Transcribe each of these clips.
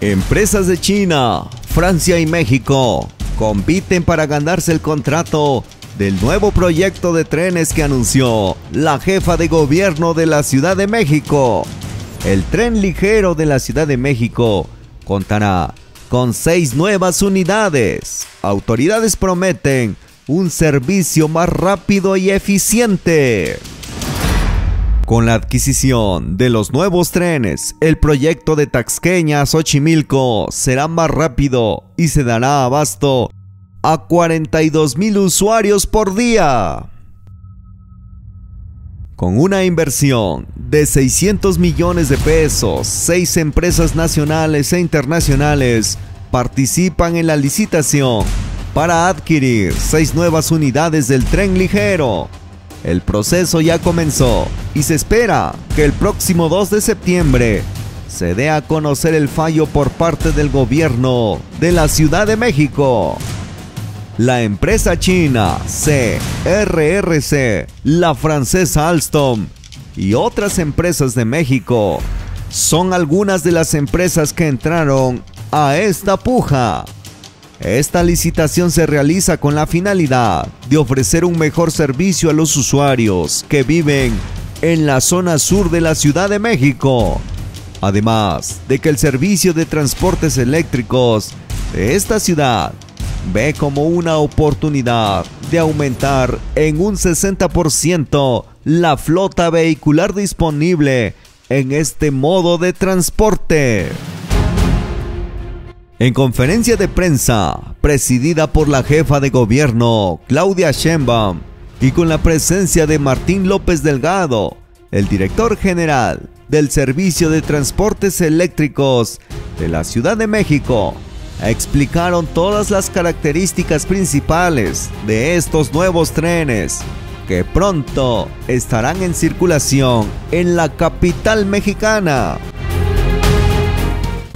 Empresas de China, Francia y México compiten para ganarse el contrato del nuevo proyecto de trenes que anunció la jefa de gobierno de la Ciudad de México. El tren ligero de la Ciudad de México contará con seis nuevas unidades. Autoridades prometen un servicio más rápido y eficiente. Con la adquisición de los nuevos trenes, el proyecto de Taxqueña a Xochimilco será más rápido y se dará abasto a 42 mil usuarios por día. Con una inversión de 600 millones de pesos, seis empresas nacionales e internacionales participan en la licitación para adquirir seis nuevas unidades del tren ligero el proceso ya comenzó y se espera que el próximo 2 de septiembre se dé a conocer el fallo por parte del gobierno de la Ciudad de México. La empresa china CRRC, la francesa Alstom y otras empresas de México son algunas de las empresas que entraron a esta puja. Esta licitación se realiza con la finalidad de ofrecer un mejor servicio a los usuarios que viven en la zona sur de la Ciudad de México. Además de que el servicio de transportes eléctricos de esta ciudad ve como una oportunidad de aumentar en un 60% la flota vehicular disponible en este modo de transporte. En conferencia de prensa, presidida por la jefa de gobierno, Claudia Sheinbaum, y con la presencia de Martín López Delgado, el director general del Servicio de Transportes Eléctricos de la Ciudad de México, explicaron todas las características principales de estos nuevos trenes que pronto estarán en circulación en la capital mexicana.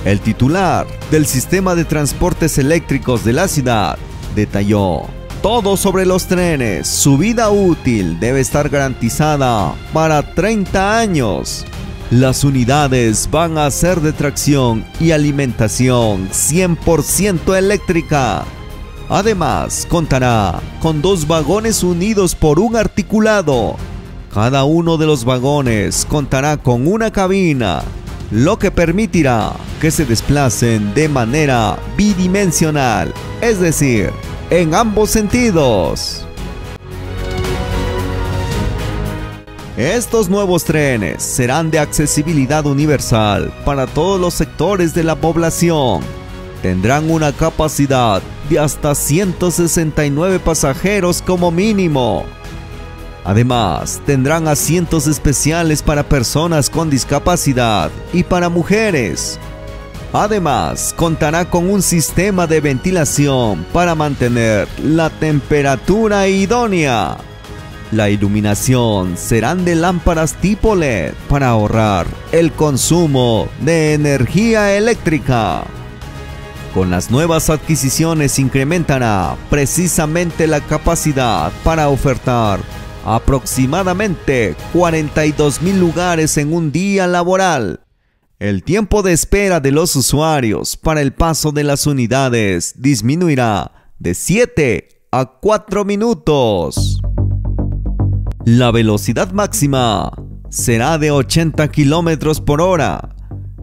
El titular del sistema de transportes eléctricos de la ciudad detalló todo sobre los trenes. Su vida útil debe estar garantizada para 30 años. Las unidades van a ser de tracción y alimentación 100% eléctrica. Además, contará con dos vagones unidos por un articulado. Cada uno de los vagones contará con una cabina lo que permitirá que se desplacen de manera bidimensional, es decir, en ambos sentidos. Estos nuevos trenes serán de accesibilidad universal para todos los sectores de la población. Tendrán una capacidad de hasta 169 pasajeros como mínimo Además, tendrán asientos especiales para personas con discapacidad y para mujeres. Además, contará con un sistema de ventilación para mantener la temperatura idónea. La iluminación serán de lámparas tipo LED para ahorrar el consumo de energía eléctrica. Con las nuevas adquisiciones incrementará precisamente la capacidad para ofertar aproximadamente 42 mil lugares en un día laboral. El tiempo de espera de los usuarios para el paso de las unidades disminuirá de 7 a 4 minutos. La velocidad máxima será de 80 kilómetros por hora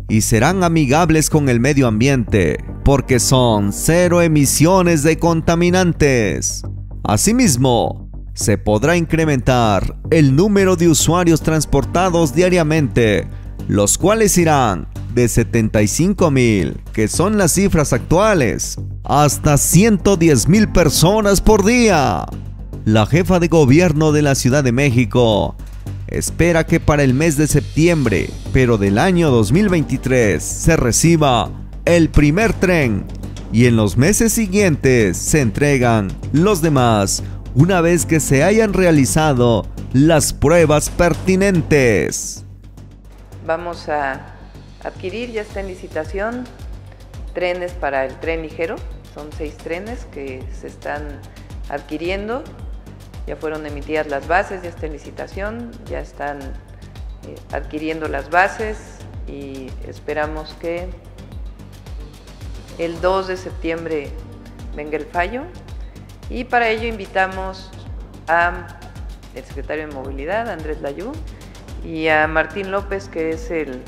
y serán amigables con el medio ambiente porque son cero emisiones de contaminantes. Asimismo, se podrá incrementar el número de usuarios transportados diariamente, los cuales irán de 75 mil, que son las cifras actuales, hasta 110 mil personas por día. La jefa de gobierno de la Ciudad de México espera que para el mes de septiembre, pero del año 2023, se reciba el primer tren y en los meses siguientes se entregan los demás una vez que se hayan realizado las pruebas pertinentes. Vamos a adquirir, ya está en licitación, trenes para el tren ligero. Son seis trenes que se están adquiriendo. Ya fueron emitidas las bases, ya está en licitación, ya están eh, adquiriendo las bases y esperamos que el 2 de septiembre venga el fallo y para ello invitamos a el secretario de Movilidad, Andrés Layú, y a Martín López, que es el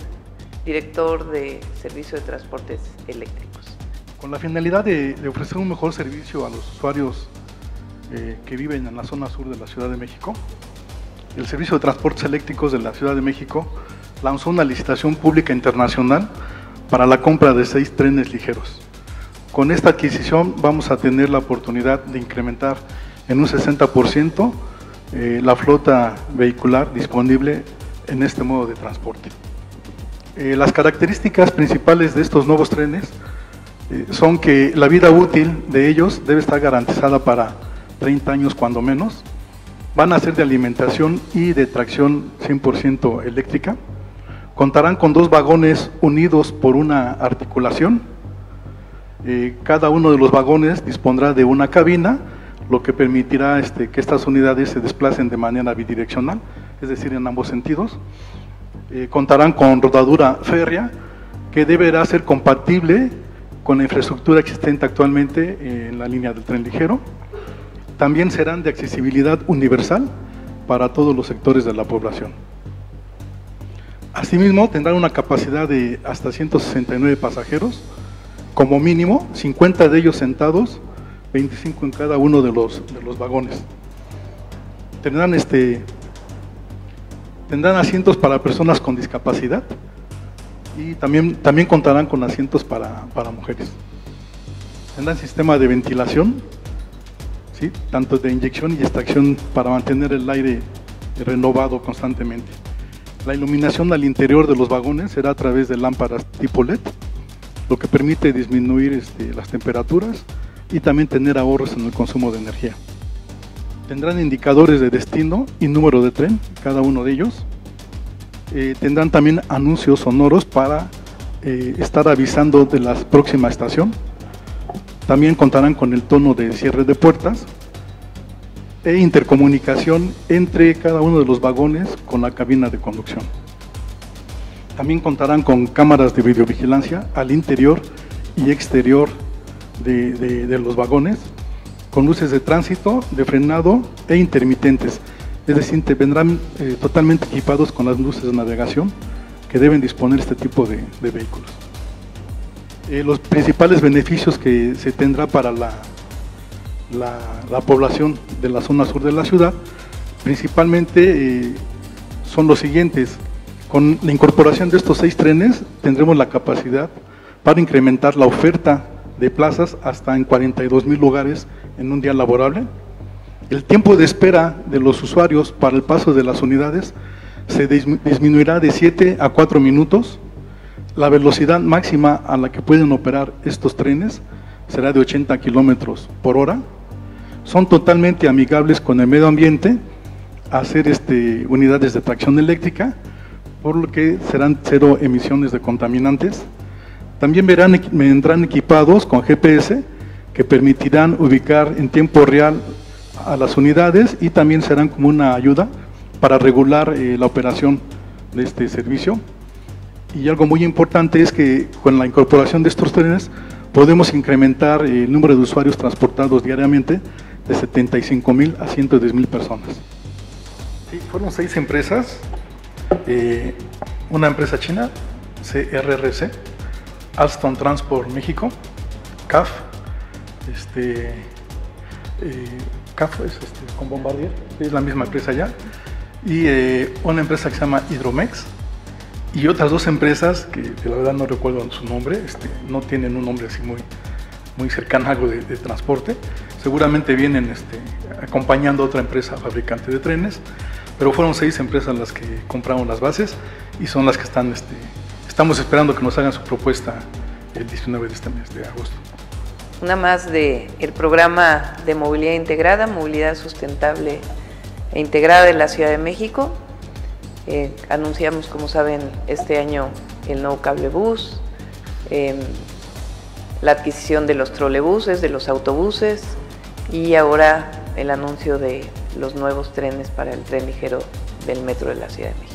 director de Servicio de Transportes Eléctricos. Con la finalidad de, ofrecer un mejor servicio a los usuarios eh, que viven en la zona sur de la Ciudad de México, el Servicio de Transportes Eléctricos de la Ciudad de México lanzó una licitación pública internacional para la compra de seis trenes ligeros. Con esta adquisición vamos a tener la oportunidad de incrementar en un 60% eh, la flota vehicular disponible en este modo de transporte. Eh, las características principales de estos nuevos trenes eh, son que la vida útil de ellos debe estar garantizada para 30 años cuando menos, van a ser de alimentación y de tracción 100% eléctrica, contarán con dos vagones unidos por una articulación, eh, cada uno de los vagones dispondrá de una cabina, lo que permitirá este, que estas unidades se desplacen de manera bidireccional, es decir, en ambos sentidos. Eh, contarán con rodadura férrea, que deberá ser compatible con la infraestructura existente actualmente en la línea del tren ligero. También serán de accesibilidad universal para todos los sectores de la población. Asimismo, tendrán una capacidad de hasta 169 pasajeros, como mínimo, 50 de ellos sentados, 25 en cada uno de los, de los vagones. Tendrán, este, tendrán asientos para personas con discapacidad y también, también contarán con asientos para, para mujeres. Tendrán sistema de ventilación, ¿sí? tanto de inyección y extracción para mantener el aire renovado constantemente. La iluminación al interior de los vagones será a través de lámparas tipo LED lo que permite disminuir este, las temperaturas y también tener ahorros en el consumo de energía. Tendrán indicadores de destino y número de tren, cada uno de ellos. Eh, tendrán también anuncios sonoros para eh, estar avisando de la próxima estación. También contarán con el tono de cierre de puertas e intercomunicación entre cada uno de los vagones con la cabina de conducción. También contarán con cámaras de videovigilancia al interior y exterior de, los vagones, con luces de tránsito, de frenado e intermitentes. Es decir, vendrán eh, totalmente equipados con las luces de navegación que deben disponer este tipo de, vehículos. Eh, los principales beneficios que se tendrá para la, la, población de la zona sur de la ciudad, principalmente eh, son los siguientes. Con la incorporación de estos seis trenes tendremos la capacidad para incrementar la oferta de plazas hasta en 42 mil lugares en un día laborable. El tiempo de espera de los usuarios para el paso de las unidades se disminuirá de 7 a 4 minutos. La velocidad máxima a la que pueden operar estos trenes será de 80 kilómetros por hora. Son totalmente amigables con el medio ambiente, hacer este, unidades de tracción eléctrica por lo que serán cero emisiones de contaminantes. También verán, vendrán equipados con GPS que permitirán ubicar en tiempo real a las unidades y también serán como una ayuda para regular eh, la operación de este servicio. Y algo muy importante es que con la incorporación de estos trenes podemos incrementar el número de usuarios transportados diariamente de 75 mil a 110 mil personas. fueron seis empresas eh, una empresa china, CRRC, Alstom Transport México, CAF, este, eh, CAF es este, con Bombardier, es la misma empresa ya, y eh, una empresa que se llama Hidromex, y otras dos empresas que, la verdad no recuerdo su nombre, este, no tienen un nombre así muy, muy cercano algo de, de transporte, seguramente vienen este, acompañando a otra empresa fabricante de trenes, pero fueron seis empresas las que compraron las bases y son las que están, este, estamos esperando que nos hagan su propuesta el 19 de este mes de agosto. Una más de el programa de movilidad integrada, movilidad sustentable e integrada de la Ciudad de México. Eh, anunciamos, como saben, este año el nuevo cablebús, eh, la adquisición de los trolebuses, de los autobuses y ahora el anuncio de los nuevos trenes para el tren ligero del metro de la Ciudad de México.